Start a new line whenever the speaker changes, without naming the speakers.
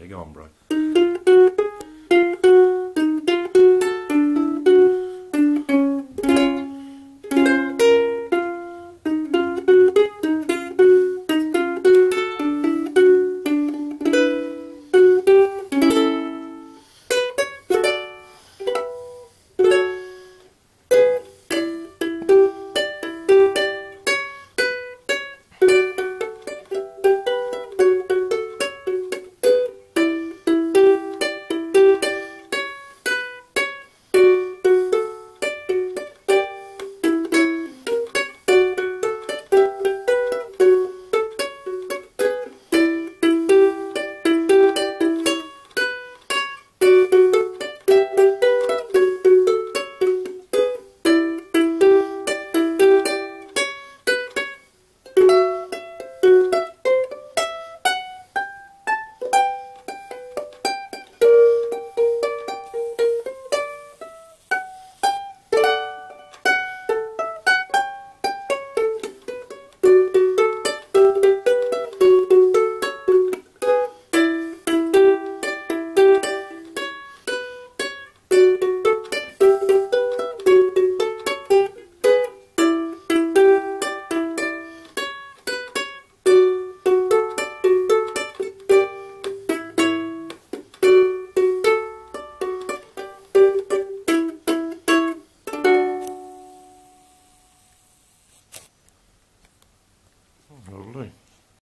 Yeah, go on, bro. Lovely.